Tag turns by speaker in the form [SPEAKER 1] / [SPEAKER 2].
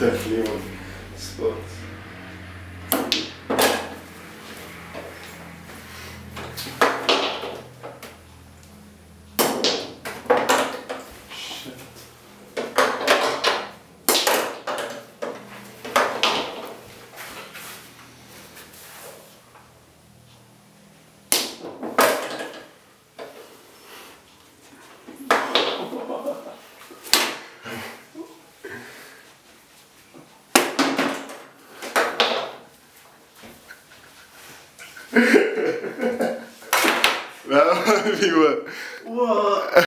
[SPEAKER 1] definitely one. Sports
[SPEAKER 2] That might be what.
[SPEAKER 1] What?